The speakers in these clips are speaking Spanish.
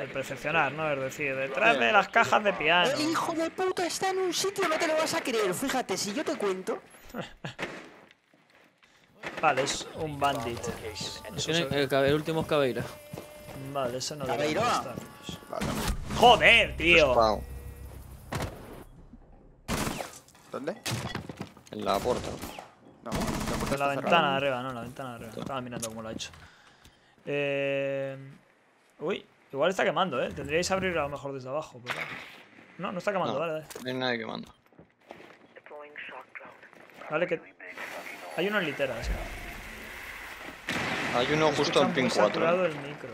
El perfeccionar, ¿no? Es decir, detrás de las cajas de piano. El hijo de puta está en un sitio, no te lo vas a creer. Fíjate, si yo te cuento. Vale, es un bandit. El, el último es Cabeira. Vale, ese no estarnos. Vale. ¡Joder, tío! ¿Dónde? En la puerta. No, la puerta En la ventana cerrada. de arriba, no, en la ventana de arriba. Estaba mirando cómo lo ha hecho. Eh... Uy, igual está quemando, ¿eh? Tendríais que abrir a lo mejor desde abajo, pero... No, no está quemando, No. vale, dale. No hay nadie que manda. Vale, que... Hay uno en litera, sí. Hay uno justo en pin muy 4. saturado el micro.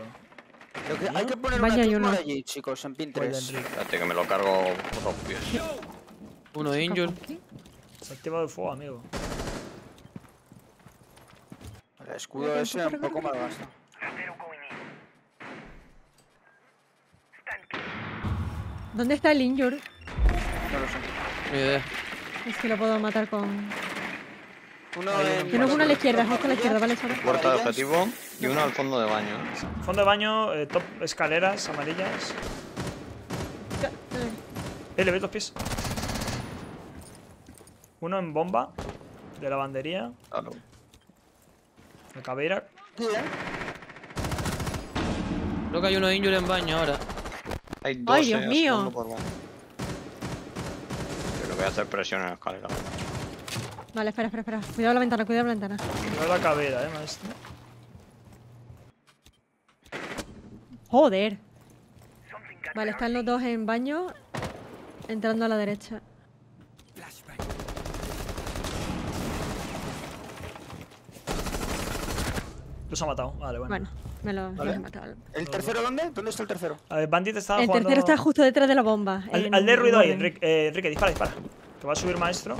Lo que- hay que poner Vaya, una hay uno. allí, chicos, en de Enrique. Espérate que me lo cargo por los pies. Uno injured. Se ha activado el fuego, amigo. El escudo ese un poco mal gasta. ¿Dónde está el injure? No lo sé. Ni idea. Es que lo puedo matar con... Uno en... Tengo uno a la izquierda, justo a la izquierda, vale, solo. Puerta de objetivo y uno al fondo de baño. Fondo de baño, eh, top escaleras amarillas. Eh, le veis los pies. Uno en bomba. De lavandería. Claro. De ¿eh? Creo que hay uno injured en baño ahora. Hay dos. Ay, Dios eh, mío. por. Yo voy a hacer presión en la escalera. Vale, espera, espera, espera. Cuidado la ventana, cuidado la ventana. No la caveira, eh, maestro. Joder. Vale, están los dos en baño. Entrando a la derecha. Los ha matado. Vale, bueno. Bueno, me lo Vale. he matado. ¿El tercero dónde? ¿Dónde está el tercero? A ver, Bandit estaba El jugando... tercero está justo detrás de la bomba. Al, de ruido ahí. Enrique, eh, Enrique, dispara, dispara. Que va a subir maestro.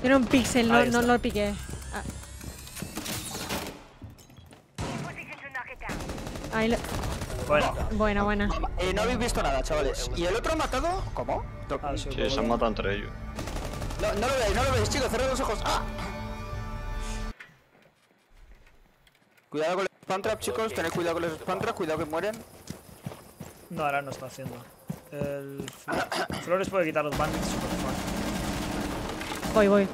Tiene un pixel, no, no lo piqué. Ah. Ahí lo... Bueno. Buena, buena. Eh, no habéis visto nada, chavales. ¿Y el otro ha matado? ¿Cómo? Ah, sí, Sí, se han matado entre ellos. No, no lo veis, no lo veis, chicos, cerrad los ojos. ¡Ah! Cuidado con los spam trap, chicos, tened cuidado con los spam trap, cuidado que mueren. No, ahora no está haciendo. El Fl- Flores puede quitar los bandits. Voy, voy.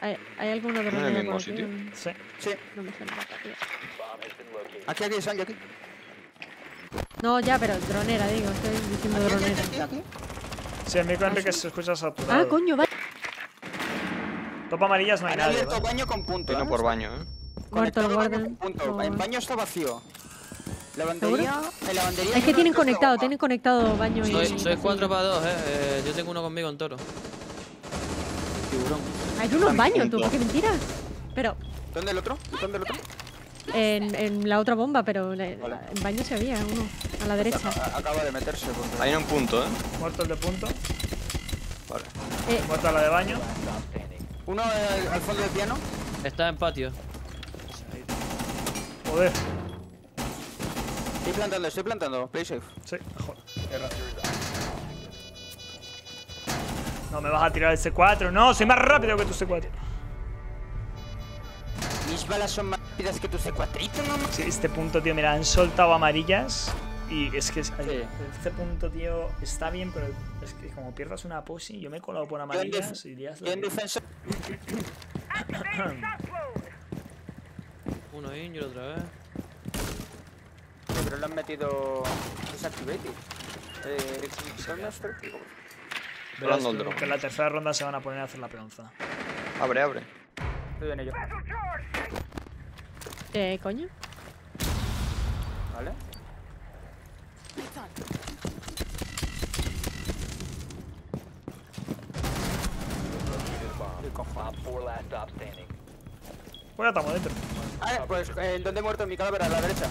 ¿Hay, hay alguno de ¿En el mismo sitio? Sí. Sí, No me sale aquí, aquí, Sanji, aquí. No, ya, pero dronera, digo. Estoy diciendo Aquí, dronera. aquí, aquí. Sí, el micro Enrique se escucha saturado. Ah, coño, vale. Top amarillas no hay Han nadie. abierto ¿vale? baño con punto. Uno ¿eh? por baño, ¿eh? Muerto el punto. Oh. En baño está vacío. Lavandería, en lavandería. Es que tienen conectado, tienen conectado baño y... Soy, soy 4 para 2, eh. Eh, Yo tengo uno conmigo en toro. Tiburón. Hay uno en baño, tú, punto. qué mentira. Pero ¿Dónde el otro? ¿Dónde el otro? en, en la otra bomba, pero la- Vale. en baño se había uno, a la derecha. Acaba de meterse. porque- Hay un punto, ¿eh? Muerto el de punto. Vale. Eh, Muerta la de baño. Uno eh, al fondo del piano. Está en patio. Joder. Estoy plantando, estoy plantando. Play safe. Sí, mejor. Guerra. No me vas a tirar el C4. No, soy más rápido que tu C4. Mis balas son más rápidas que tu C4, no Sí, este punto, tío, mira, han soltado amarillas. Y es que es- Sí. este punto, tío, está bien, pero es que como pierdas una posi, yo me he colado por amarillas y lias yo en defensa. Uno injured otra vez. Sí, pero le han metido. Desactivated. Eh, Grandmaster. Verás tú drone. que en la tercera ronda se van a poner a hacer la peonza. Abre, abre. Estoy en ello. eh, coño. Vale. Pues ya estamos dentro. Ah, pues, eh, ¿dónde he muerto mi cadáver? A la derecha.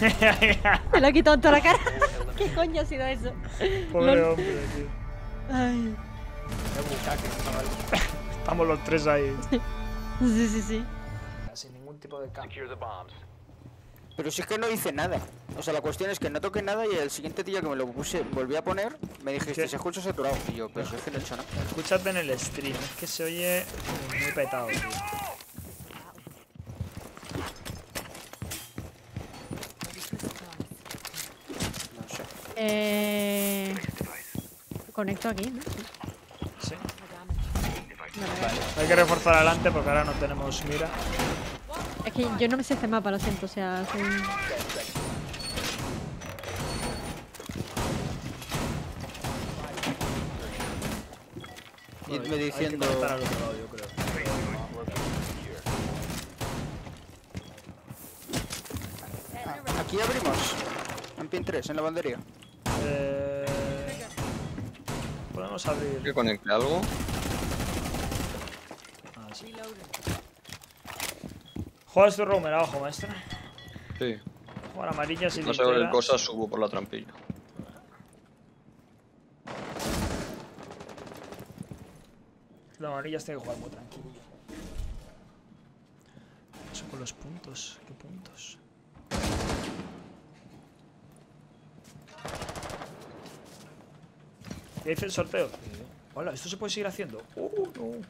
Me lo he quitado en toda la cara. ¿Qué coño ha sido eso? Pobre Lol. hombre, tío. Ay. Estamos los tres ahí. Sí, sí, sí. Sin ningún tipo de cambio. Pero si es que no hice nada. O sea, la cuestión es que no toqué nada y el siguiente día que me lo puse, volví a poner, me dijiste, se escucha saturado. Y yo, pero si es que no he hecho nada. Escúchate en el stream, es que se oye muy petado, tío. Eh... Conecto aquí, ¿no? Sí. Vale. Hay que reforzar adelante porque ahora no tenemos mira. Es que yo no me sé este mapa, lo siento, o sea, soy... Idme Hay que diciendo... conectar al otro lado, yo creo. Ah, Aquí abrimos. En pin 3, en la bandería. Eh... Podemos ¿Que abrir. conecte algo? Ah, sí. Juegas tu roamer abajo, maestra. Sí. Jugar amarillas y No sé linternas. cosas, subo por la trampilla. Las amarillas tiene que jugar muy tranquilo. Eso con los puntos. ¿Qué puntos? ¿Ya hice el sorteo? Hola, ¿esto se puede seguir haciendo? Uh, no.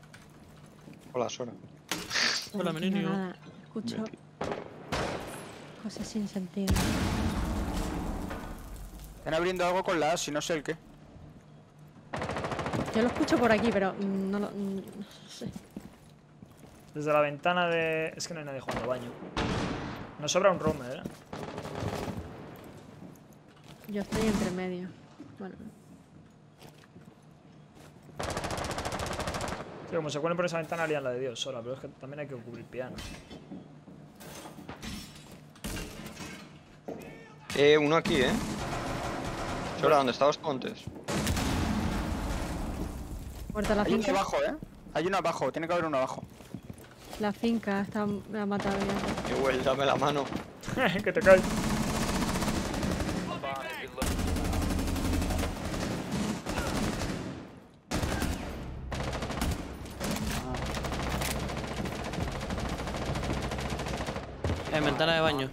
Hola, Sora. Hola, menino. nada. Escucho cosas sin sentido. Están abriendo algo con la A, si no sé el qué. Yo lo escucho por aquí, pero no lo... no sé. Desde la ventana de... Es que no hay nadie jugando baño. Nos sobra un roamer, ¿eh? Yo estoy entre medio. Bueno, Tío, como se cuelen por esa ventana, harían la de Dios sola, pero es que también hay que cubrir piano. Eh, uno aquí, ¿eh? Sora, ¿dónde estabas tú antes? muerta la Hay uno finca. abajo, ¿eh? Hay uno abajo, tiene que haber uno abajo. La finca está, me ha matado ya. Igual, dame la mano. que te caes. En ventana de baño.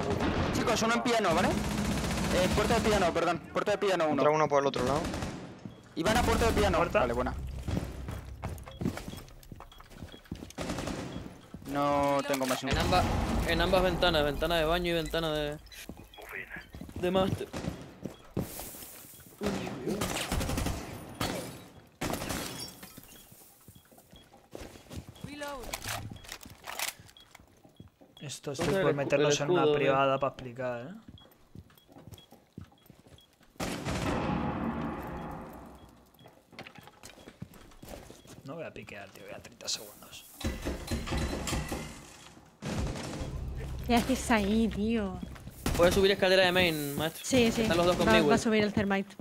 Chicos, uno en piano, ¿vale? Eh, puerta de piano, perdón. Puerta de piano uno. Entra uno por el otro lado. Y van a puerta de piano. Puerta. Vale, buena. No tengo más En ambas, en ambas ventanas, ventana de baño y ventana de. De máster. Esto ¿Dónde estoy por el en una eh? privada para explicar, ¿eh? No voy a piquear, tío, voy a 30 segundos. ¿Qué haces ahí, tío? Puedes subir escalera de main, maestro. Sí, sí. Están los dos va, conmigo. va a eh. subir el thermite.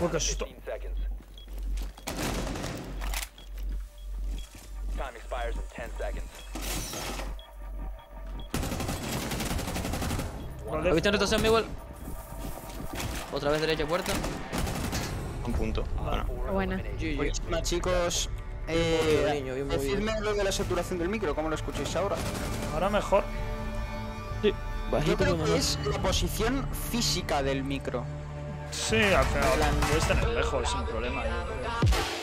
Uy, qué susto. Expires in 10 seconds. ¿Lo viste en rotación, Miguel? Otra vez derecha puerta. Un punto. Bueno. Qué buena. GG. Buenísima, chicos. Eh, decidme lo de la saturación del micro, ¿cómo lo escucháis ahora? Ahora mejor. Sí. Yo Bajito creo como que es la posición física del micro. Sí, al final puedes tener lejos sin problema. yo creo.